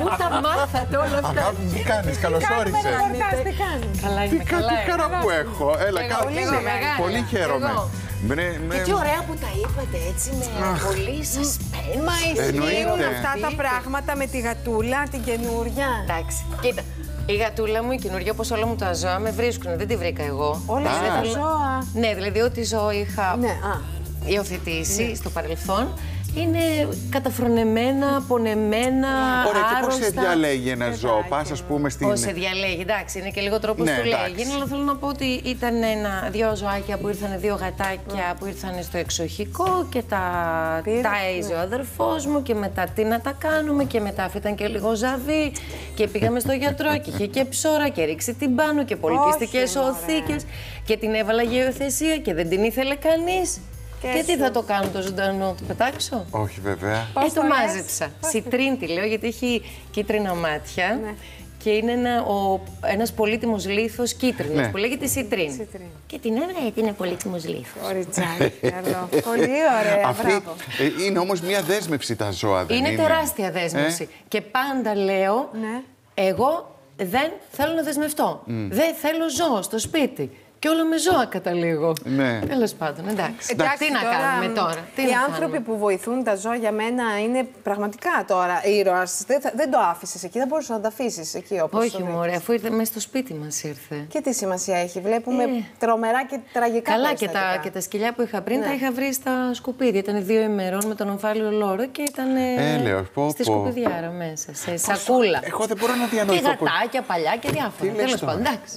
Πού τα μάθατε όλα αυτά; Αγάπη μου, τι κάνεις, καλώς όρισες. τι κάνεις; Καλά Τι είμαι, κα- καλά τι είμαι. χαρά που έχω. Έλα, Εγώ, κάτσε. λίγο μεγάλη. Πολύ χαίρομαι. Εγώ. Μπρε- με- Και τι ωραία που τα είπατε έτσι με πολύ suspense. Μα Εννοείται. ισχύουν αυτά τα πράγματα με τη γατούλα, την καινούρια. Εντάξει, κοίτα. Η γατούλα μου, η καινούργια, όπως όλα μου τα ζώα, με βρίσκουν. Δεν τη βρήκα εγώ. Όλα Α. αυτά τα ζώα. Ναι, δηλαδή ό,τι ζώο είχα Ναι, α. υιοθετήσει στο παρελθόν είναι καταφρονεμένα, πονεμένα, Ωραία, και πώς σε άρρωστα. διαλέγει ένα ζώο; Πας, ας πούμε, στην... Πώς σε διαλέγει, εντάξει, είναι και λίγο τρόπος Ναι, του εντάξει. λέγει. Αλλά θέλω να πω ότι ήταν ένα, δύο ζωάκια που ήρθαν, δύο γατάκια που ήρθαν στο εξοχικό και τα Πήρε, τάιζε ο αδερφός μου και μετά τι να τα κάνουμε και μετά αφού ήταν και λίγο ζαβή και πήγαμε στο γιατρό και είχε και ψώρα και ρίξει την πάνω και πολυπιστικές Όχι, μωρέ. οθήκες και την έβαλα για υιοθεσία και δεν την ήθελε κανείς. Και Και, τι σου. θα το κάνω το ζωντανό, το πετάξω; Όχι, βέβαια. Ε, Πώς το το λες; μάζεψα. Σιτρίν τη λέω γιατί έχει κίτρινα μάτια. Ναι. Και είναι ένα, ο, ένας πολύτιμος λίθος κίτρινος Ναι. που λέγεται Σιτρίν. Σιτρίν. Και την έβαλα γιατί είναι πολύτιμος λίθος. Κοριτσάκι, καλό. Πολύ ωραία, Αυτή μπράβο. ε, είναι όμως μια δέσμευση τα ζώα, δεν Είναι είναι; τεράστια δέσμευση. Ε; Και πάντα λέω, Ναι. εγώ δεν θέλω να δεσμευτώ. Δεν θέλω ζώο στο σπίτι. Και όλο με ζώα καταλήγω. Ναι. Τέλος πάντων, εντάξει. Εντάξει, τι να κάνουμε τώρα; Τι οι να άνθρωποι κάνουμε; που βοηθούν τα ζώα για μένα είναι πραγματικά τώρα ήρωας. Δεν, θα- δεν το άφησες εκεί, δεν μπορούσες να τα αφήσεις εκεί όπως. Όχι, μωρέ, αφού ήρθε μέσα στο σπίτι μας ήρθε. Και τι σημασία έχει. Βλέπουμε Ε. τρομερά και τραγικά Καλά, και τα, περιστατικά. και τα σκυλιά που είχα πριν Ναι. τα είχα βρει στα σκουπίδια. Ήταν δύο ημερών με τον ομφάλιο λόρο και ήταν Έλεος, πω, στη πω. σκουπιδιάρα μέσα, σε σακούλα. Εγώ δεν μπορώ να Και διανοηθώ. πώς- γατάκια, παλιά και διάφορα. Τι λες Τέλος τώρα; πάντων, εντάξει.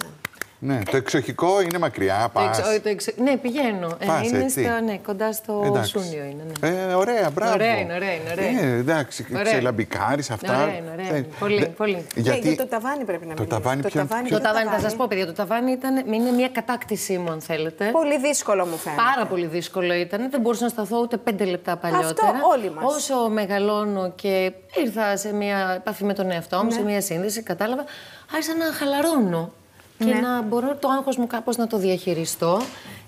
Ναι, το εξοχικό είναι μακριά, Το πας. εξ- το εξ- ναι, πηγαίνω. Ε, Πας, είναι έτσι. στο, ναι, κοντά στο Εντάξει. Σούνιο είναι. Ναι. Ε, ωραία, μπράβο. Ωραία είναι, ωραία είναι, ωραία. Ε, εντάξει, Ωραία. ξελαμπικάρεις αυτά. Ωραία είναι, ωραία Ε, είναι. Πολύ, δε- πολύ. Και Γιατί... για το ταβάνι πρέπει να Το μιλήσουμε. ταβάνι ποιο- ταβάνι, ποιο- Το ταβάνι, θα σας πω, παιδιά, το ταβάνι ήταν, είναι μια κατάκτησή μου, αν θέλετε. Πολύ δύσκολο μου φαίνεται. Πάρα πολύ δύσκολο ήταν. Δεν μπορούσα να σταθώ ούτε πέντε λεπτά παλιότερα. Αυτό όλοι μας. Όσο μεγαλώνω και ήρθα σε μια επαφή με τον εαυτό μου, Ναι. σε μια σύνδεση, κατάλαβα, άρχισα να χαλαρώνω και Ναι. να μπορώ το άγχος μου κάπως να το διαχειριστώ.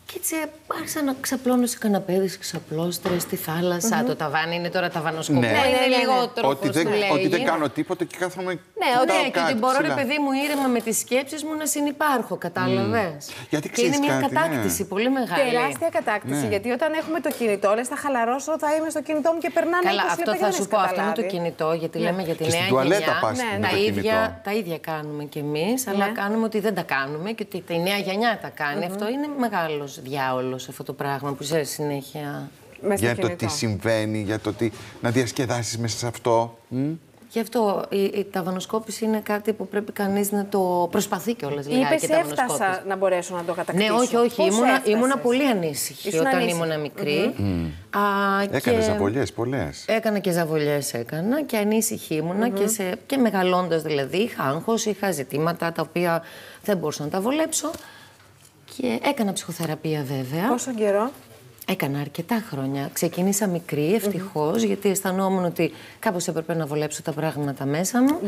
Και έτσι άρχισα να ξαπλώνω σε καναπέδες, σε ξαπλώστρες, στη θάλασσα. Το ταβάνι είναι τώρα ταβανοσκοπό. Ναι. Είναι Ναι, ναι, ναι, λίγο ναι. τρόπος Ότι δεν, του λέγει. ότι δεν κάνω τίποτα και κάθομαι. Ναι, κοιτάω ωραία, και κάτι ότι μπορώ, ρε ψηλά. παιδί μου, ήρεμα με τις σκέψεις μου να συνυπάρχω, κατάλαβες; Γιατί και είναι ξέρεις μια κάτι, ναι. κατάκτηση πολύ μεγάλη. Τεράστια κατάκτηση. Ναι. Γιατί όταν έχουμε το κινητό, λες, θα χαλαρώσω, θα είμαι στο κινητό μου και περνάνε 20 Καλά, αυτό λεπτά και θα δεν σου έχεις πω. Αυτό με το καταλάβει. κινητό, γιατί λέμε για τη Και νέα στην τουαλέτα γενιά. πας Ναι, με ναι. τα, το ίδια, κινητό. τα ίδια κάνουμε κι εμείς, αλλά Ναι. κάνουμε ότι δεν τα κάνουμε και ότι η νέα γενιά τα κάνει. Αυτό είναι μεγάλος διάολος αυτό το πράγμα που ξέρει συνέχεια; Μες στο Για το κινητό. τι συμβαίνει, για το τι. να διασκεδάσεις μέσα σε αυτό. Μ; Γι' αυτό η, η ταβανοσκόπηση είναι κάτι που πρέπει κανείς να το προσπαθεί κιόλας Είπες, λιγάκι. η έφτασα ταβανοσκόπηση. να μπορέσω να το Ναι, κατακτήσω. όχι, όχι. Πώς Ήμουνα, έφτασες; ήμουνα πολύ ανήσυχη Ήσουν όταν ανήσυχη. ήμουν μικρή. Α, Έκανες και- ζαβολιές πολλές. Έκανα και ζαβολιές έκανα και ανήσυχη ήμουνα και, σε, και μεγαλώντας δηλαδή είχα άγχος, είχα ζητήματα τα οποία δεν μπορούσα να τα βολέψω και έκανα ψυχοθεραπεία βέβαια. Πόσο καιρό; Έκανα αρκετά χρόνια. Ξεκίνησα μικρή, ευτυχώς, γιατί αισθανόμουν ότι κάπως έπρεπε να βολέψω τα πράγματα μέσα μου.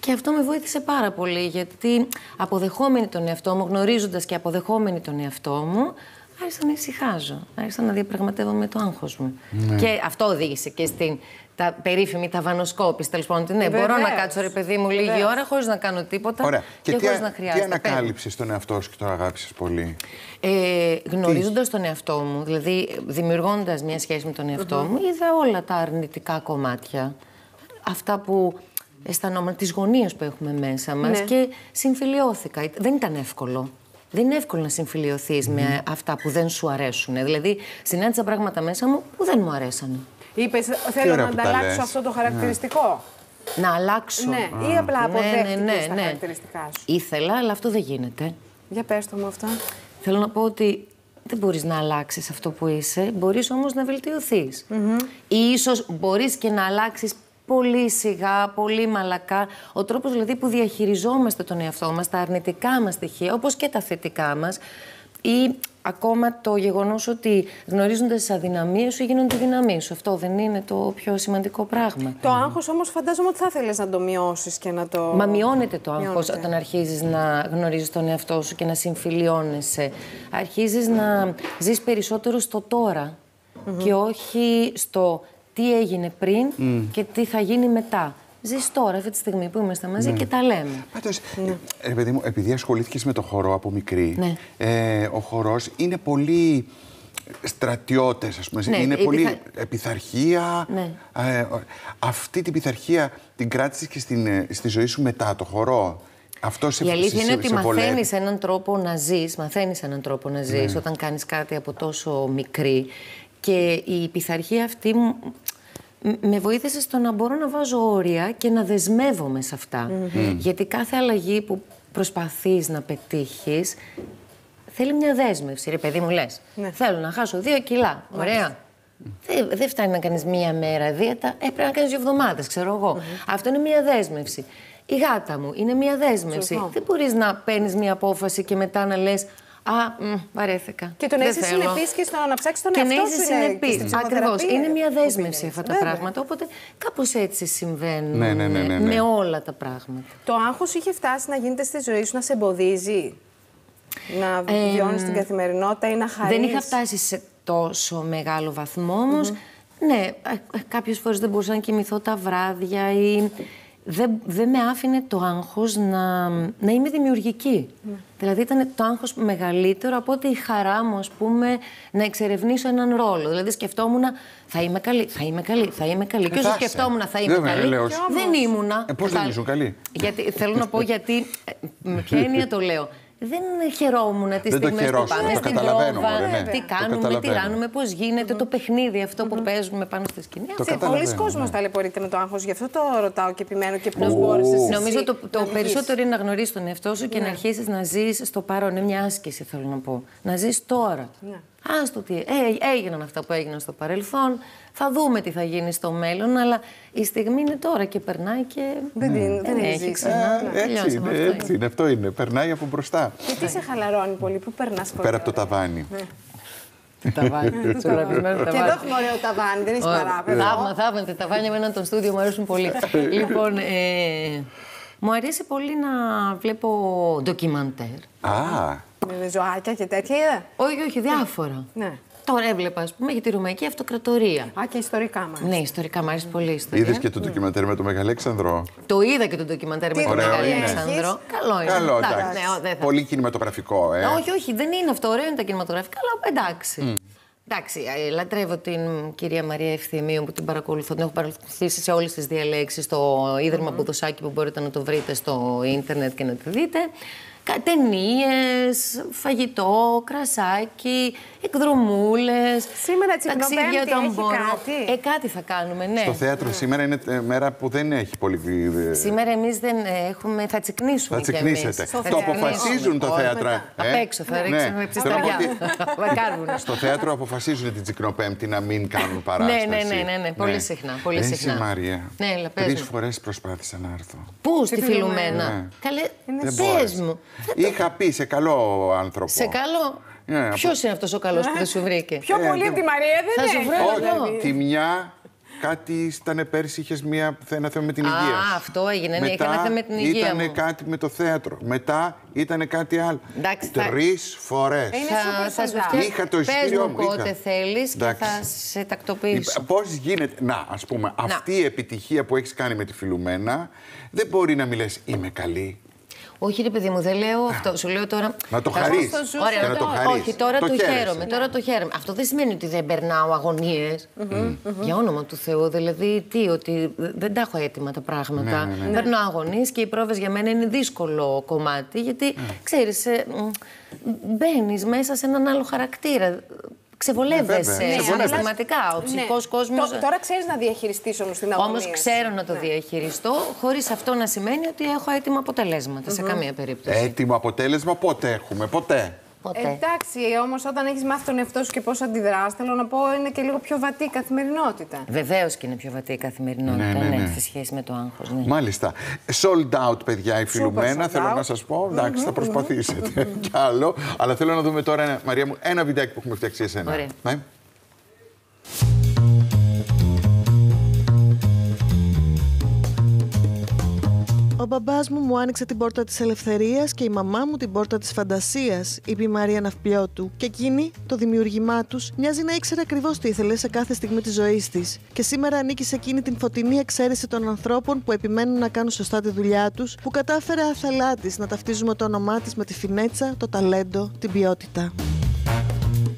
Και αυτό με βοήθησε πάρα πολύ, γιατί αποδεχόμενη τον εαυτό μου, γνωρίζοντας και αποδεχόμενη τον εαυτό μου, άρχισα να ησυχάζω. Άρχισα να διαπραγματεύομαι το άγχος μου. Και αυτό οδήγησε και στην τα περίφημη ταβανοσκόπηση. Τέλος πάντων, ότι ναι, μπορώ να Βεβαίως. κάτσω ρε παιδί μου λίγη Βεβαίως. ώρα χωρίς να κάνω τίποτα Ωραία. και, Και, τι, χωρί α- να τι χρειάζεται. ανακάλυψες τον εαυτό σου και τον αγάπησες πολύ; Ε, Γνωρίζοντας τον εαυτό μου, δηλαδή δημιουργώντας μια σχέση με τον εαυτό μου, είδα όλα τα αρνητικά κομμάτια. Αυτά που αισθανόμουν, τις γωνίες που έχουμε μέσα μας Ναι. και συμφιλιώθηκα. Δεν ήταν εύκολο. Δεν είναι εύκολο να συμφιλειωθείς με αυτά που δεν σου αρέσουν. Δηλαδή, συνάντησα πράγματα μέσα μου που δεν μου αρέσανε. Είπες, θέλω ωραία να που τα ανταλλάξω λες. αυτό το χαρακτηριστικό. Να αλλάξω. Ναι, ή απλά Ναι, αποδέχτηκες ναι, ναι, τα ναι. χαρακτηριστικά σου. Ήθελα, αλλά αυτό δεν γίνεται. Για πες το μου αυτό. Θέλω να πω ότι δεν μπορείς να αλλάξεις αυτό που είσαι, μπορείς όμως να βελτιωθεις Ή ίσως μπορείς και να αλλάξεις πολύ σιγά, πολύ μαλακά. Ο τρόπος δηλαδή που διαχειριζόμαστε τον εαυτό μας, τα αρνητικά μας στοιχεία, όπως και τα θετικά μας, ή ακόμα το γεγονός ότι γνωρίζοντας τις αδυναμίες σου γίνονται δυναμίες σου. Αυτό δεν είναι το πιο σημαντικό πράγμα. Το άγχος όμως φαντάζομαι ότι θα ήθελες να το μειώσεις και να το... Μα μειώνεται το άγχος Μειώνεται. όταν αρχίζεις να γνωρίζεις τον εαυτό σου και να συμφιλιώνεσαι. Αρχίζεις να ζεις περισσότερο στο τωρα και όχι στο τι έγινε πριν και τι θα γίνει μετά. ζεις τώρα, αυτή τη στιγμή που είμαστε μαζί και τα λέμε. Πάντως, ρε παιδί μου, επειδή ασχολήθηκες με το χορό από μικρή, Ναι. ε, ο χορός είναι πολύ στρατιώτες, ας πούμε. Ναι, είναι η πολύ πειθα- πειθαρχία. Ναι. Ε, ο- αυτή την πειθαρχία την κράτησες και στην, ε, στη ζωή σου μετά το χορό; Αυτό σε Η αλήθεια σε- είναι ότι σε βολεύει. μαθαίνεις έναν τρόπο να ζεις, μαθαίνεις έναν τρόπο να ζεις όταν κάνεις κάτι από τόσο μικρή. Και η πειθαρχία αυτή μου- μ- με βοήθησε στο να μπορώ να βάζω όρια και να δεσμεύομαι σε αυτά. Γιατί κάθε αλλαγή που προσπαθείς να πετύχεις θέλει μια δέσμευση. Ρε παιδί μου λες, θέλω να χάσω δύο κιλά. Ωραία. Δεν δεν φτάνει να κάνεις μία μέρα δίαιτα, ε, πρέπει να κάνεις δύο εβδομάδες, ξέρω εγώ. Αυτό είναι μία δέσμευση. Η γάτα μου είναι μία δέσμευση. Σωστό. Δεν μπορείς να παίρνεις μία απόφαση και μετά να λες «Α, μ, βαρέθηκα». Και το να Δεν είσαι θέλω». συνεπή και στο να ψάξεις τον Και να εαυτό είσαι σου. είναι και συνεπή. στην ψυχοθεραπεία Ακριβώς. Είναι μια που δέσμευση πηγαίνεις. αυτά τα Βέβαια. πράγματα. Οπότε κάπως έτσι συμβαίνουν Ναι, ναι, ναι, ναι, ναι. με όλα τα πράγματα. Το άγχος είχε φτάσει να γίνεται στη ζωή σου να σε εμποδίζει. Να βιώνεις την καθημερινότητα ή να χαρείς; Δεν είχα φτάσει σε τόσο μεγάλο βαθμό όμως. Ναι, κάποιες φορές δεν μπορούσα να κοιμηθώ τα βράδια ή. Δεν, δεν με άφηνε το άγχος να, να είμαι δημιουργική. Δηλαδή ήταν το άγχος μεγαλύτερο από ότι η χαρά μου, ας πούμε, να εξερευνήσω έναν ρόλο. Δηλαδή σκεφτόμουν, θα είμαι καλή, θα είμαι καλή, θα είμαι καλή. και όσο θα είσαι. σκεφτόμουν, θα είμαι Βέβαια, καλή, λέω, δεν ήμουνα. Ε, πώς δεν ήσουν καλή; Γιατί, θέλω να πω γιατί, ε, με ποια έννοια το λέω. Δεν χαιρόμουν τις Δεν το στιγμές που χαιρόσουν, πάμε το στην καταλαβαίνω, πρόβα, μωρέ, ναι. τι Το κάνουμε, τι καταλαβαίνω. ράνουμε, πώς γίνεται το παιχνίδι αυτό που παίζουμε πάνω στη σκηνή. Το Αυτό. Πολλοί καταλαβαίνω, κόσμος ναι. ταλαιπωρείται με το άγχος, γι' αυτό το ρωτάω και επιμένω και πώς μπόρεσες εσύ Νομίζω το, να το βγεις. περισσότερο είναι να γνωρίσεις τον εαυτό σου Ναι. και να αρχίσεις να ζεις στο παρόν. Είναι μια άσκηση, θέλω να πω. Να ζεις τώρα. Ναι. Άστο τι. Ε, έγιναν αυτά που έγιναν στο παρελθόν. Θα δούμε τι θα γίνει στο μέλλον. Αλλά η στιγμή είναι τώρα και περνάει και. Δεν την- δεν έχει έχει ζήσει. ξανά. Ε, έτσι Τελειώσαμε, είναι, αυτό έτσι είναι, αυτό είναι. Περνάει από μπροστά. Και τι σε χαλαρώνει πολύ, πού περνάς πολύ. Πέρα από το ταβάνι. Τι ταβάνι. το αγαπημένο Και εδώ ταβάνι. έχουμε ωραίο ταβάνι, δεν έχει παράπεδο. Θαύμα, θαύμα. Τα ταβάνια με έναν το στούντιο μου αρέσουν πολύ. λοιπόν, ε, μου αρέσει πολύ να βλέπω ντοκιμαντέρ. Α, Με ζωάκια και τέτοια είδα. Όχι, όχι, διάφορα. Ναι. Τώρα έβλεπα, ας πούμε, για τη Ρωμαϊκή Αυτοκρατορία. Α, και ιστορικά μας. Ναι, ιστορικά μου αρέσει πολύ η ιστορία. είδες και το ντοκιμαντέρ με τον Μεγαλέξανδρο. Το είδα και το ντοκιμαντέρ με Τι τον ωραίο Μεγάλο είναι. Αλέξανδρο. Καλό είναι. Καλό, Εντάξει, εντάξει. ναι, ο, δεν θα- Πολύ κινηματογραφικό, ε. Όχι, όχι, δεν είναι αυτό. Ωραίο είναι τα κινηματογραφικά, αλλά εντάξει. Εντάξει, ε, λατρεύω την κυρία Μαρία Ευθυμίου που την παρακολουθώ. Την έχω παρακολουθήσει σε όλες τις διαλέξεις στο ίδρυμα Μπουδοσάκη που μπορείτε να το βρείτε στο ίντερνετ και να τη δείτε. Ταινίε, φαγητό, κρασάκι, εκδρομούλες. Σήμερα Τσικνοπέμπτη έχει κάτι; Ε, κάτι θα κάνουμε, ναι. Στο θέατρο σήμερα είναι ε, μέρα που δεν έχει πολύ. ε, Σήμερα εμείς δεν ε, έχουμε. Θα τσικνίσουμε. Θα κι εμείς. τσικνίσετε. Θα Το τσικνίσουμε. αποφασίζουν το Όχι, θέατρο. μετά. Απ' έξω θα ρίξουμε Ναι. ψισταριά. Θέλω να πω ότι Βακάρβουνα. Στο θέατρο αποφασίζουν την Τσικνοπέμπτη να μην κάνουν παράσταση. ναι, ναι, ναι, ναι. Πολύ συχνά, πολύ Εσύ, συχνά. Μαρία. Ναι, έλα, πες Τρεις μου. φορές προσπάθησα να έρθω. Πού, στη Φιλουμένα. Φιλουμένα. Ναι. Καλέ, Δεν πες μπόρεσα. μου. Είχα πει σε καλό άνθρωπο. Σε καλό; Ναι, Ποιος είναι αυτός ο καλός που δεν σου βρήκε; Πιο πολύ δεν- από τη Μαρία δεν Θα σου έχει. βρω εγώ. Όχι, τη μια κάτι ήταν πέρσι, είχες μία ένα θέμα με την υγεία. Α, αυτό έγινε. Ναι, είχα ένα θέμα με την υγεία Ήταν μου. κάτι με το θέατρο. Μετά ήταν κάτι άλλο. Εντάξει, θα- Τρεις φορές. Είναι Θα, super θα σου sold out. φτιάξω. Είχα το Πες εισιτήριό μου μου, πότε είχα. θέλεις και Εντάξει. θα σε τακτοποιήσω. Πώς γίνεται. Να, ας πούμε, αυτή η επιτυχία που έχεις κάνει με τη Φιλουμένα δεν μπορεί να μιλές Είμαι καλή. Όχι, ρε παιδί μου, δεν λέω αυτό. Σου λέω τώρα. Να το Θα- χαρείς. το ζω Ωραία, Και να το τώρα. χαρείς. Όχι, τώρα Το το, χαίρεσαι. χαίρομαι. Τώρα το χαίρομαι. Αυτό δεν σημαίνει ότι δεν περνάω αγωνίες. Για όνομα του Θεού. Δηλαδή, τι, ότι δεν τα έχω έτοιμα τα πράγματα. Ναι, Περνάω αγωνίες και οι πρόβες για μένα είναι δύσκολο κομμάτι. Γιατί, Ναι. ξέρεις, ε, μ, μπαίνεις μέσα σε έναν άλλο χαρακτήρα. Ξεβολεύεσαι βέβαια. Ναι, συναισθηματικά. Ο ψυχικός κόσμος... Τω- Τώρα ξέρεις να διαχειριστείς όμω την αγωνία. Όμως σου. ξέρω να το Ναι. διαχειριστώ, χωρίς αυτό να σημαίνει ότι έχω έτοιμα αποτελέσματα σε καμία περίπτωση. Έτοιμο αποτέλεσμα πότε έχουμε, ποτέ. Ποτέ. Εντάξει, όμως όταν έχεις μάθει τον εαυτό σου και πώς αντιδράς, θέλω να πω είναι και λίγο πιο βατή η καθημερινότητα. Βεβαίως και είναι πιο βατή η καθημερινότητα Ναι, ναι, ναι, ναι. σε σχέση με το άγχος. Ναι. Μάλιστα. Sold out, παιδιά, η Φιλουμένα. sold Θέλω out. να σας πω. Εντάξει, θα προσπαθήσετε κι άλλο. Αλλά θέλω να δούμε τώρα, ένα- Μαρία μου, ένα βιντεάκι που έχουμε φτιάξει εσένα. Ωραία. Ο Ο μπαμπάς μου μου άνοιξε την πόρτα της ελευθερίας και η μαμά μου την πόρτα της φαντασίας, είπε η Μαρία Ναυπλιώτου. Και εκείνη, το δημιουργήμά τους, μοιάζει να ήξερε ακριβώς τι ήθελε σε κάθε στιγμή της ζωής της. Και σήμερα ανήκει σε εκείνη την φωτεινή εξαίρεση των ανθρώπων που επιμένουν να κάνουν σωστά τη δουλειά τους, που κατάφερε αθελά της να ταυτίζουμε το όνομά της με τη φινέτσα, το ταλέντο, την ποιότητα.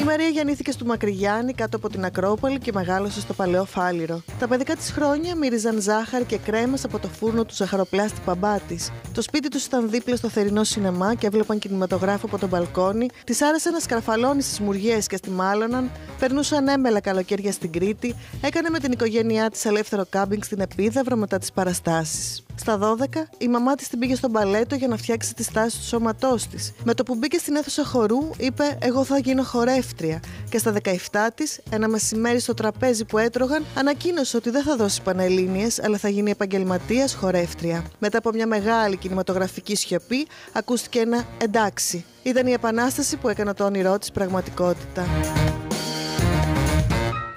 Η Μαρία γεννήθηκε στο Μακρυγιάννη κάτω από την Ακρόπολη και μεγάλωσε στο παλαιό Φάληρο. Τα παιδικά της χρόνια μύριζαν ζάχαρη και κρέμες από το φούρνο του ζαχαροπλάστη παμπά τη. Το σπίτι τους ήταν δίπλα στο θερινό σινεμά και έβλεπαν κινηματογράφο από τον μπαλκόνι. Της άρεσε να σκαρφαλώνει στις μουργιέ και στη Μάλωναν, περνούσαν έμελα καλοκαίρια στην Κρήτη, έκανε με την οικογένειά της ελεύθερο κάμπινγκ στην Επίδαυρο μετά τις παραστάσεις. Στα 12, η μαμά της την πήγε στο μπαλέτο για να φτιάξει τη στάση του σώματός της. Με το που μπήκε στην αίθουσα χορού, είπε: Εγώ θα γίνω χορεύτρια. Και στα 17 της, ένα μεσημέρι στο τραπέζι που έτρωγαν, ανακοίνωσε ότι δεν θα δώσει πανελλήνιες, αλλά θα γίνει επαγγελματίας χορεύτρια. Μετά από μια μεγάλη κινηματογραφική σιωπή, ακούστηκε ένα εντάξει. Ήταν η επανάσταση που έκανε το όνειρό της πραγματικότητα.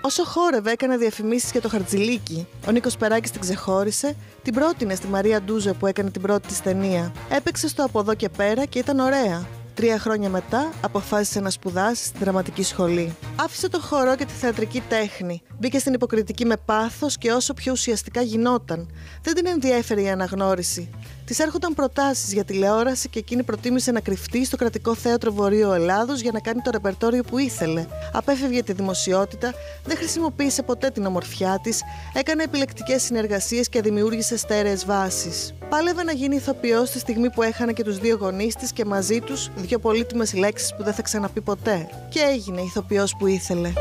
Όσο χόρευε, έκανε διαφημίσεις για το χαρτζιλίκι. Ο Νίκος Περάκης την ξεχώρισε, την πρότεινε στη Μαρία Ντούζε που έκανε την πρώτη της ταινία. Έπαιξε στο από εδώ και πέρα και ήταν ωραία. Τρία χρόνια μετά αποφάσισε να σπουδάσει στην δραματική σχολή. Άφησε το χορό και τη θεατρική τέχνη. Μπήκε στην υποκριτική με πάθος και όσο πιο ουσιαστικά γινόταν. Δεν την ενδιέφερε η αναγνώριση. Της έρχονταν προτάσεις για τηλεόραση και εκείνη προτίμησε να κρυφτεί στο κρατικό θέατρο Βορείου Ελλάδος για να κάνει το ρεπερτόριο που ήθελε. Απέφευγε τη δημοσιότητα, δεν χρησιμοποίησε ποτέ την ομορφιά της, έκανε επιλεκτικές συνεργασίες και δημιούργησε στέρεες βάσεις. Πάλευε να γίνει ηθοποιός τη στιγμή που έχανε και τους δύο γονείς της και μαζί τους δύο πολύτιμες λέξεις που δεν θα ξαναπεί ποτέ. Και έγινε ηθοποιός που ήθελε.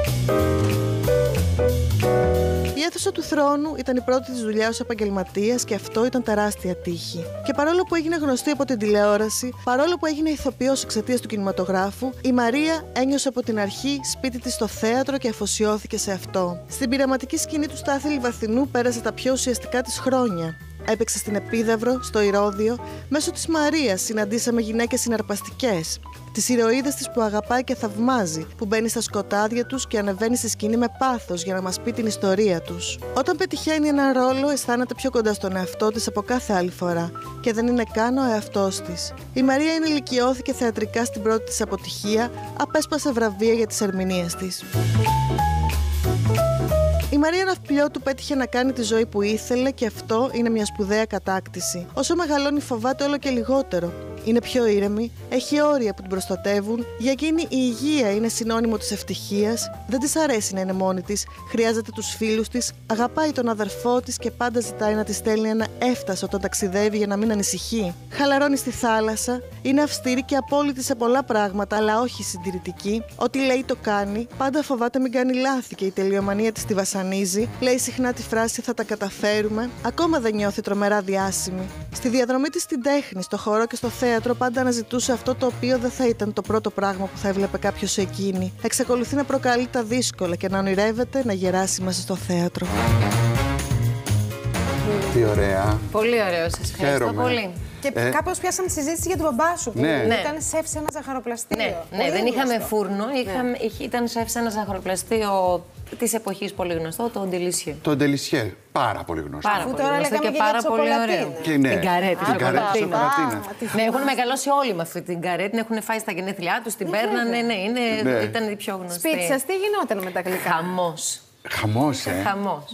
Η αίθουσα του θρόνου ήταν η πρώτη της δουλειά ως επαγγελματίας και αυτό ήταν τεράστια τύχη. Και παρόλο που έγινε γνωστή από την τηλεόραση, παρόλο που έγινε ηθοποιός εξαιτίας του κινηματογράφου, η Μαρία ένιωσε από την αρχή σπίτι της στο θέατρο και αφοσιώθηκε σε αυτό. Στην πειραματική σκηνή του Στάθη Λιβαθινού πέρασε τα πιο ουσιαστικά της χρόνια. Έπαιξε στην Επίδαυρο, στο Ηρώδιο. Μέσω της Μαρίας συναντήσαμε γυναίκες συναρπαστικές. Τις ηρωίδες της που αγαπάει και θαυμάζει, που μπαίνει στα σκοτάδια τους και ανεβαίνει στη σκηνή με πάθος για να μας πει την ιστορία τους. Όταν πετυχαίνει ένα ρόλο, αισθάνεται πιο κοντά στον εαυτό της από κάθε άλλη φορά και δεν είναι καν ο εαυτός της. Η Μαρία ενηλικιώθηκε θεατρικά στην πρώτη της αποτυχία, απέσπασε βραβεία για τις ερμηνείες της. Η Μαρία Ναυπλιώτου πέτυχε να κάνει τη ζωή που ήθελε και αυτό είναι μια σπουδαία κατάκτηση. Όσο μεγαλώνει, φοβάται όλο και λιγότερο. Είναι πιο ήρεμη, έχει όρια που την προστατεύουν. Για εκείνη η υγεία είναι συνώνυμο της ευτυχίας. Δεν της αρέσει να είναι μόνη της, χρειάζεται τους φίλους της, αγαπάει τον αδερφό της και πάντα ζητάει να της στέλνει ένα έφτασο όταν ταξιδεύει για να μην ανησυχεί. Χαλαρώνει στη θάλασσα, είναι αυστηρή και απόλυτη σε πολλά πράγματα, αλλά όχι συντηρητική. Ό,τι λέει το κάνει, πάντα φοβάται μην κάνει λάθη και η τελειομανία της τη βασανίζει. Λέει συχνά τη φράση Θα τα καταφέρουμε. Ακόμα δεν νιώθει τρομερά διάσημη. Στη διαδρομή της στην τέχνη, στο χώρο και στο θέατρο, πάντα αναζητούσε αυτό το οποίο δεν θα ήταν το πρώτο πράγμα που θα έβλεπε κάποιος σε εκείνη. Εξακολουθεί να προκαλεί τα δύσκολα και να ονειρεύεται να γεράσει μέσα στο θέατρο. Τι ωραία. Πολύ ωραίο, σας ευχαριστώ Χαίρομαι. πολύ. Και Ε. κάπως πιάσαμε τη συζήτηση για τον μπαμπά σου που Ναι. ήταν σεφ σε ένα ζαχαροπλαστήριο. Ναι, ναι Πολύ δεν είχαμε γνωστό. φούρνο, είχαμε, είχε- ήταν σεφ σε ένα ζαχαροπλαστείο της εποχής πολύ γνωστό, το Ντελισιέ. Το Ντελισιέ. Πάρα πολύ γνωστό. Πάρα Αφού πολύ τώρα γνωστό λέγαμε και και για πάρα τη πολύ σοκολατίνα. ωραίο. Και ναι, Την καρέτη, την καρέτη σοκολατίνα. σοκολατίνα. Α, Ναι, έχουν μεγαλώσει όλοι με αυτή την καρέτη, την έχουν φάει στα γενέθλιά τους, την παίρνανε. Ναι, είναι, Ναι. ήταν η πιο γνωστή. Σπίτι σας τι γινόταν με τα γλυκά; Χαμός. Χαμός, ε. Χαμός.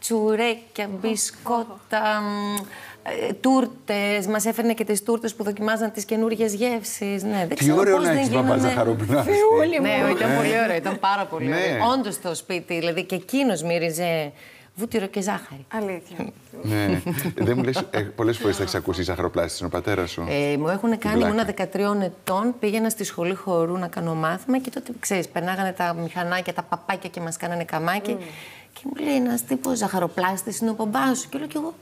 Τσουρέκια, μπισκότα, τούρτες. Μας έφερνε και τις τούρτες που δοκιμάζαν τις καινούργιες γεύσεις. Ναι, δεν Τι ξέρω ωραίο πώς να δεν έχεις μπαμπά γίνανε- ζαχαροπλάστη. Ναι, ήταν πολύ ωραίο, ήταν πάρα πολύ Ναι. ωραίο. Όντως το σπίτι, δηλαδή και εκείνος μύριζε βούτυρο και ζάχαρη. Αλήθεια. ναι. Δεν μου λες, ε, πολλές φορές θα έχεις ακούσει ζαχαροπλάστης ο πατέρας σου. Ε, μου έχουν κάνει, Βλάκα. ήμουνα 13 ετών, πήγαινα στη σχολή χορού να κάνω μάθημα και τότε, ξέρεις, περνάγανε τα μηχανάκια, τα παπάκια και μας κάνανε καμάκι. Και μου λέει ένας τύπος ζαχαροπλάστης είναι ο μπαμπάς σου. Και λέω κι εγώ,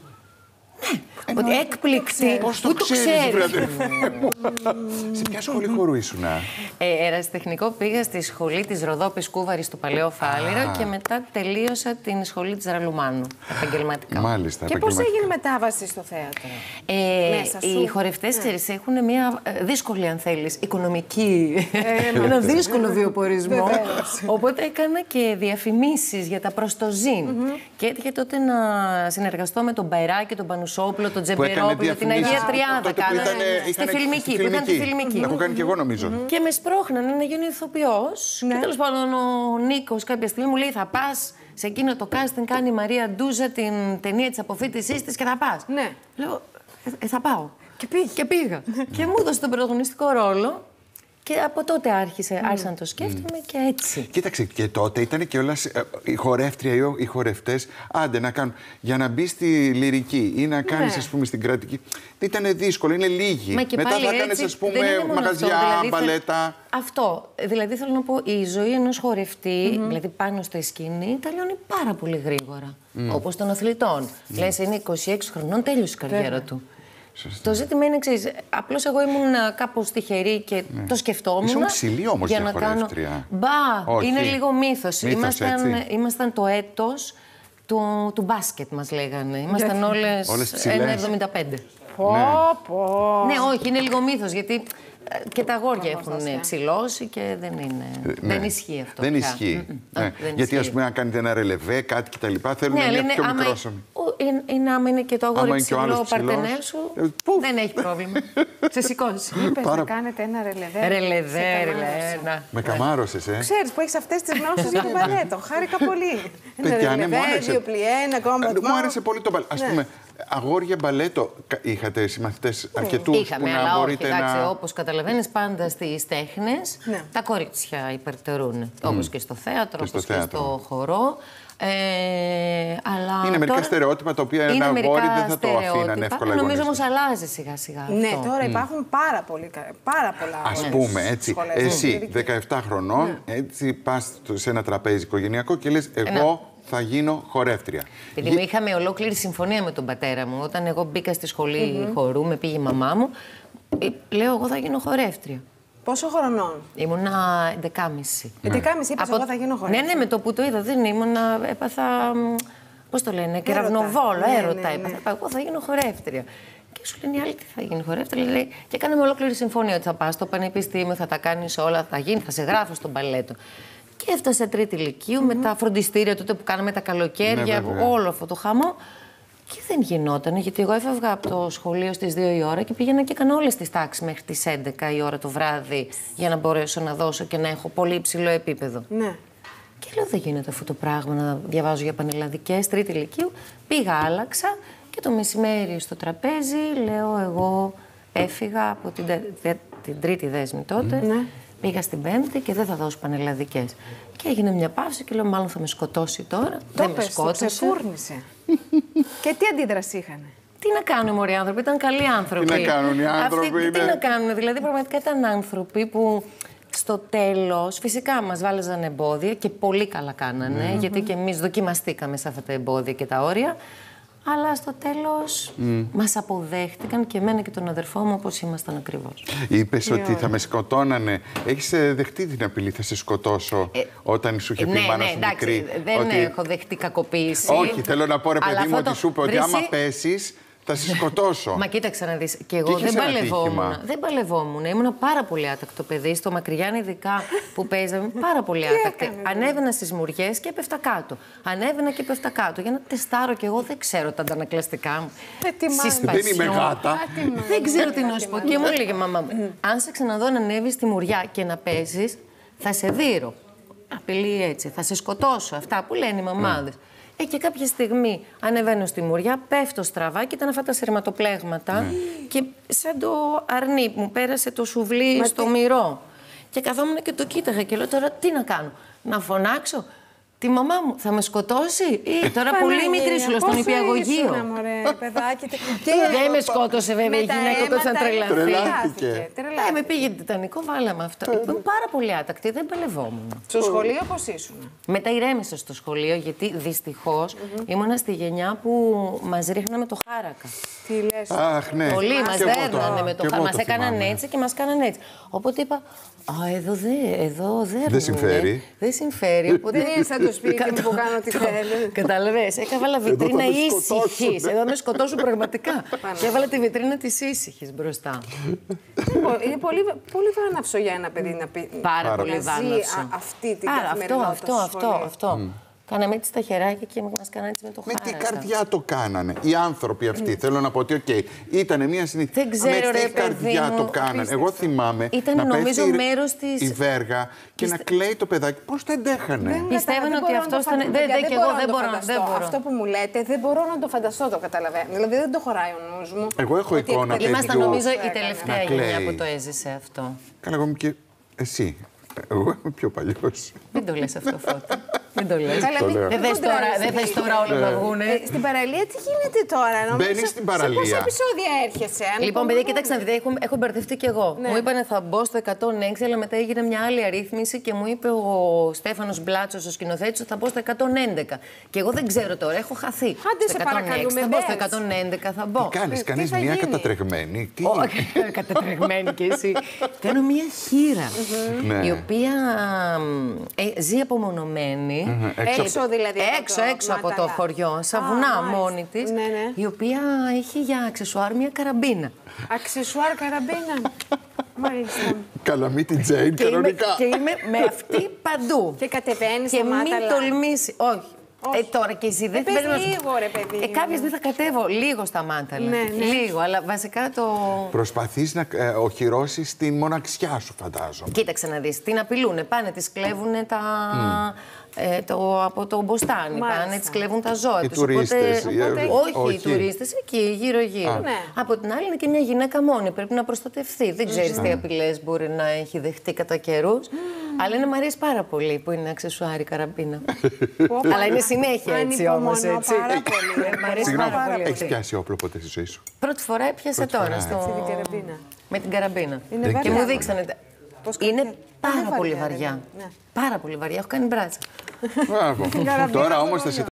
ναι, ότι έκπληξη. Πώς το Πού ξέρεις, βρε αδερφέ μου. Σε ποια σχολή χορού ήσουν, Ε, ερασιτεχνικό πήγα στη σχολή της Ροδόπης Κούβαρης στο Παλαιό Φάληρο και μετά τελείωσα την σχολή της Ραλουμάνου, επαγγελματικά. Μάλιστα, Και πώς επαγγελματικά. έγινε η μετάβαση στο θέατρο; Ε, Μέσα οι σου; Ναι. χορευτέ έχουν μια ε, δύσκολη, αν θέλεις, οικονομική. ένα δύσκολο βιοπορισμό. Βεβαίως. Οπότε έκανα και διαφημίσεις για τα προστοζήν. Και έτυχε τότε να συνεργαστώ με τον Μπαϊρά και τον Πανουσάκη Σώσοπλο, τον Που έκανε Τζεμπερόπουλο, την διαφημίσεις. Αγία Τριάδα. Τότε που κάνανε ήταν, στη φιλμική. Που ήταν τη φιλμική. Έχω κάνει και εγώ νομίζω. Και με σπρώχνανε να γίνω ηθοποιός. Ναι. Και τέλος πάντων ο Νίκος κάποια στιγμή μου λέει: Θα πας σε εκείνο το casting, κάνει η Μαρία Ντούζα την ταινία της αποφύτισή της και θα πας. Ναι. Λέω: «Ε, ε, Θα πάω. Και πήγε. Και πήγα. και μου έδωσε τον πρωταγωνιστικό ρόλο. Και από τότε άρχισε, άρχισα να το σκέφτομαι και έτσι. Κοίταξε, και τότε ήταν και όλας η χορεύτρια ή ο- οι χορευτές. Άντε να κάνουν. Για να μπει στη λυρική ή να κάνεις, Ναι. ας πούμε, στην κρατική. Ήταν δύσκολο, είναι λίγοι. Μα και Μετά πάλι θα κάνει, έτσι, ας δεν είναι πούμε, μόνο μαγαζιά, αυτό, δηλαδή, θα- μπαλέτα. Αυτό. Δηλαδή θέλω να πω, η ζωή ενός χορευτή, δηλαδή πάνω στη σκηνή, τελειώνει πάρα πολύ γρήγορα. Όπως των αθλητών. Λες, είναι 26 χρονών, τέλειωσε η καριέρα του. Το ζήτημα είναι εξής. Απλώς εγώ ήμουν κάπως τυχερή και το σκεφτόμουν. Ναι. Ήσουν ψηλή όμως για για να κάνω. χορεύτρια. Μπα, Όχι. είναι λίγο μύθος. Μύθος, Ήμασταν, έτσι. ήμασταν το έτος του, του μπάσκετ, μας λέγανε. Ήμασταν όλες Όλες ψηλές. 1,75. Πω, πω. Ναι, όχι, είναι λίγο μύθος, γιατί ε, και τα αγόρια έχουν προστασία. ψηλώσει και δεν είναι. Δεν Ναι. ισχύει αυτό. Δεν πια. ισχύει. Μμμ. Ναι. Α, δεν Γιατί, ας ισχύει. πούμε, αν κάνετε ένα ρελεβέ, κάτι κτλ. Θέλουν Ναι, αλλά μια είναι, πιο άμα, μικρόσωμη. ο- είναι, είναι, άμα είναι και το αγόρι Άμα είναι και ο ψηλός, άλλος ο παρτενέρ ψηλός, σου, ε, πουφ. δεν έχει πρόβλημα. Σε σηκώσει. Είπες Πάρα- να κάνετε ένα ρελεβέ. Ρελεβέ, Σε ρελεβέ. καμάρωσε. να. Με καμάρωσες, ε. Ξέρεις που έχεις αυτές τις γνώσεις για το μπαλέτο. Χάρηκα πολύ. Ένα Παιδιά, ναι, μου ρελεβέ, άρεσε. δύο πλιέ, ένα κόμμα. Ε, Μου άρεσε πολύ το μπαλέτο. Α Ναι. πούμε, αγόρια μπαλέτο. κα- Είχατε συμμαθητές αρκετούς Είχαμε, που να αλλά όχι. μπορείτε Εντάξει, να. όπως καταλαβαίνεις, πάντα στις τέχνες Ναι. τα κορίτσια υπερτερούν. Όπως και στο θέατρο, Και στο όπω και θέατρο. στο χορό. Ε, αλλά Είναι μερικά τώρα- στερεότυπα τα οποία ένα Είναι αγόρι μερικά δεν θα το αφήναν στερεότυπα. εύκολα οι Νομίζω γονείς όμως του. αλλάζει σιγά σιγά. Ναι, αυτό. τώρα υπάρχουν πάρα, πολύ, κα- πάρα πολλά. Α αγόρια πούμε στις έτσι, σχολές. εσύ Ναι. 17 χρονών, έτσι πας σε ένα τραπέζι οικογενειακό και λες: Εγώ θα γίνω χορεύτρια. Επειδή μου είχαμε ολόκληρη συμφωνία με τον πατέρα μου. Όταν εγώ μπήκα στη σχολη χορού, με πήγε η μαμά μου. ε, Λέω, εγώ θα γίνω χορεύτρια. Πόσο χρονών; Ήμουνα 11,5. 11,5 είπες, εγώ θα γίνω χορεύτρια. Ναι, ναι, με το που το είδα δεν ήμουνα. Έπαθα. Πώς το λένε, κεραυνοβόλο, Ναι, έρωτα. ναι, ναι. έπαθα. Είπα, Εγώ θα γίνω χορεύτρια. Και σου λένε οι άλλοι τι θα γίνει χορεύτρια. Λέει, και κάναμε ολόκληρη συμφωνία ότι θα πας στο πανεπιστήμιο, θα τα κάνεις όλα, θα γίνει, θα σε γράφω στον παλέτο. Και έφτασε τρίτη ηλικίου με τα φροντιστήρια τότε που κάναμε τα καλοκαίρια, Ναι, βέβαια. όλο αυτό το χαμό. Και δεν γινόταν, γιατί εγώ έφευγα από το σχολείο στις 2 η ώρα και πήγαινα και έκανα όλες τις τάξεις μέχρι τις 11 η ώρα το βράδυ για να μπορέσω να δώσω και να έχω πολύ υψηλό επίπεδο. Ναι. Και λέω: Δεν γίνεται αυτό το πράγμα να διαβάζω για πανελλαδικές, τρίτη ηλικίου. Πήγα, άλλαξα και το μεσημέρι στο τραπέζι λέω: Εγώ έφυγα από την, τε- τε- την τρίτη δέσμη τότε. Ναι. Πήγα στην πέμπτη και δεν θα δώσω πανελλαδικές. Και έγινε μια παύση και λέω: Μάλλον θα με σκοτώσει τώρα. Το δεν με πες, το σκότωσε. ξεφούρνησε. και τι αντίδραση είχαν. Τι να κάνουν μωροί άνθρωποι, ήταν καλοί άνθρωποι. Τι να κάνουν οι άνθρωποι, Αυτοί, τι ναι. να κάνουν, δηλαδή πραγματικά ήταν άνθρωποι που στο τέλος φυσικά μας βάλεζαν εμπόδια και πολύ καλά κάνανε, Ναι. γιατί και εμείς δοκιμαστήκαμε σε αυτά τα εμπόδια και τα όρια. Αλλά στο τέλος μας αποδέχτηκαν και εμένα και τον αδερφό μου όπως ήμασταν ακριβώς. Είπες ότι θα με σκοτώνανε. Έχεις δεχτεί την απειλή, θα σε σκοτώσω όταν σου είχε πει η ναι, μάνα ναι, σου εντάξει, μικρή. δεν ότι- έχω δεχτεί κακοποίηση. Όχι, θέλω να πω ρε Αλλά παιδί μου αυτό ότι το- σου είπε ότι Βρε, άμα εσύ- πέσεις θα σε σκοτώσω. Μα κοίταξε να δεις, και εγώ Και δεν είχες ένα παλευόμουν. τύχημα. Δεν παλευόμουν. Ήμουν πάρα πολύ άτακτο παιδί. Στο Μακριγιάννη ειδικά που παίζαμε, πάρα πολύ άτακτη. Ανέβαινα στις μουριές και έπεφτα κάτω. Ανέβαινα και έπεφτα κάτω. Για να τεστάρω κι εγώ δεν ξέρω τα αντανακλαστικά μου. Ε, τι μάνα. Συσπασιό. Δεν είμαι γάτα. Δεν ξέρω τι να σου πω. Και μου έλεγε η μαμά μου, αν σε ξαναδώ να ανέβεις στη μουριά και να παίζεις, θα σε δείρω. Απειλεί έτσι, θα σε σκοτώσω. Αυτά που λένε οι μαμάδες. Ε, και κάποια στιγμή ανεβαίνω στη μουριά, πέφτω στραβά και ήταν αυτά τα σειρματοπλέγματα. Και σαν το αρνί μου πέρασε το σουβλί στο μυρό. Και καθόμουν και το κοίταγα και λέω τώρα τι να κάνω. Να φωνάξω. Τη μαμά μου θα με σκοτώσει; Ή τώρα πολύ μικρή σου λέω στον υπηαγωγείο. Ήσουνα, μωρέ, παιδάκι. Και Δεν με σκότωσε βέβαια η με τα γυναίκα όταν θα αίματα τρελαθεί. Τρελάθηκε. Ε, Τρελάθηκε. με πήγε τιτανικό, βάλαμε αυτό. Ήμουν πάρα πολύ άτακτη, δεν παλευόμουν. Στο σχολείο πώς ήσουν; Μετά ηρέμησα στο σχολείο, γιατί δυστυχώς ήμουνα στη γενιά που μας ρίχναμε το χάρακα. Τι λες; Αχ, ναι. Πολλοί Και μας εγώ το- δέρνανε με το και χάρακα. εγώ Μας το έκαναν θυμάμαι. έτσι και μας κάνανε έτσι. Οπότε είπα, Α, εδώ δεν εδώ δέρνουνε. συμφέρει. Δεν συμφέρει. Οπότε... Δεν είναι σαν το σπίτι μου που κάνω τι θέλω. Κατάλαβες. Έκαβαλα βιτρίνα θα με ήσυχη. σκοτώσουνε. Εδώ θα με σκοτώσουν πραγματικά. και έβαλα τη βιτρίνα της ήσυχης μπροστά. Είναι πολύ, πολύ βάναυσο για ένα παιδί να πει. Πάρα, Πάρα πολύ να ζει βάναυσο. α- αυτή την Άρα, αυτό, καθημερινότητα αυτό, στο αυτό, σχολείο. αυτό. Κάναμε έτσι τα χεράκια και μας κάνανε έτσι με το Με τι χάρακα. καρδιά το κάνανε. Οι άνθρωποι αυτοί. Θέλω να πω ότι, οκ, ήταν μια συνήθεια. Δεν ξέρω, με τι ρε, παιδί καρδιά μου, το κάνανε. Εγώ θυμάμαι. Ήταν, να νομίζω, πέφτει η- μέρος της- Η βέργα και να κλαίει το παιδάκι. Πώς το εντέχανε; Δεν Πιστεύανε κατάλαβα, ότι μπορώ να αυτός το ήταν- φαντα- δεν- παιδιά, δεν- κι εγώ να δεν το μπορώ, φανταστώ. δεν μπορώ. Αυτό που μου λέτε δεν μπορώ να το φανταστώ, το καταλαβαίνω. Δηλαδή δεν το χωράει ο νους μου. Εγώ έχω Ότι εικόνα εκπαιδεύτηκε Ήμασταν παιδιού. νομίζω η έκανε. τελευταία Να γενιά κλαίει. που το έζησε αυτό. Καλά, εγώ είμαι και εσύ. Εγώ είμαι πιο παλιός. Μην το λες αυτό, Φώτη. Μην το λες. Καλά, Το μην- λέω. Δεν μην θες τώρα, κοντράρεις δεν θες λίγο. τώρα όλα να βγουνε. Ε, Στην παραλία τι γίνεται τώρα, νομίζω. Μπαίνεις στην παραλία. Σε πόσα επεισόδια έρχεσαι, αν Λοιπόν, μπορούμε παιδιά, να κοιτάξτε να δείτε, έχω, έχω μπερδευτεί κι εγώ. Ναι. Μου είπανε θα μπω στο 106, αλλά μετά έγινε μια άλλη αρρύθμιση και μου είπε ο Στέφανος Μπλάτσος, ο σκηνοθέτης, ότι θα μπω στο 111. Και εγώ δεν ξέρω τώρα, έχω χαθεί. Άντε, στο σε παρακαλούμε, θα μπω στο μπες. 111, θα μπω. Τι κάνεις, τι κάνεις θα μια γίνει; κατατρεγμένη. Τι; Όχι, κατατρεγμένη κι εσύ. Κάνω μια χείρα, Ναι. η οποία ε, ζει απομονωμένη. Έξω Έξω δηλαδή. από Έξω, το έξω από το Μάταλα. χωριό, σαν Α, βουνά μάλιστα. μόνη της, Ναι, ναι. η οποία έχει για αξεσουάρ μια καραμπίνα. Αξεσουάρ καραμπίνα. Μάλιστα. Καλαμίτη Τζέιν, Και είμαι, κανονικά. και είμαι με αυτή παντού. Και κατεβαίνεις Και στα μην μάταλα. τολμήσει. Όχι. Όχι. Ε, τώρα και εσύ δεν Ε, πες πρέπει να- λίγο, ρε, παιδί Ε, μου. κάποιες δεν θα κατέβω λίγο στα μάταλα. Ναι, ναι. Λίγο, αλλά βασικά το. Προσπαθείς να ε, οχυρώσεις την μοναξιά σου, φαντάζομαι. Κοίταξε να δεις, την απειλούνε, πάνε, τις κλέβουν τα... Ε, το, από το μποστάνι, Μάλιστα. πάνε, τις κλέβουν τα ζώα Οι τους. τουρίστες, Οπότε, οι- οπότε- όχι. όχι, οι τουρίστες, εκεί, γύρω-γύρω. Ναι. Από την άλλη είναι και μια γυναίκα μόνη, πρέπει να προστατευτεί. Δεν ξέρεις τι απειλές μπορεί να έχει δεχτεί κατά καιρούς. Αλλά είναι, μου αρέσει πάρα πολύ που είναι αξεσουάρι καραμπίνα. Αλλά είναι συνέχεια έτσι όμως, Ανυπομονώ έτσι. πάρα πολύ. Ε, μ' αρέσει Συγγνώμη, πάρα πολύ έχεις αυτή. πιάσει όπλο ποτέ στη ζωή σου; Πρώτη φορά έπιασε Πρώτη τώρα φορά, στο... έτσι, την καραμπίνα. με την καραμπίνα. Είναι και βαριά. μου δείξανε. Πώς Είναι κάνει. πάρα Πολύ πολύ βαριά, βαριά. ναι. Πάρα πολύ βαριά. Έχω κάνει μπράτσα. Μπράβο. καραμπίνα Τώρα στο όμω θα σε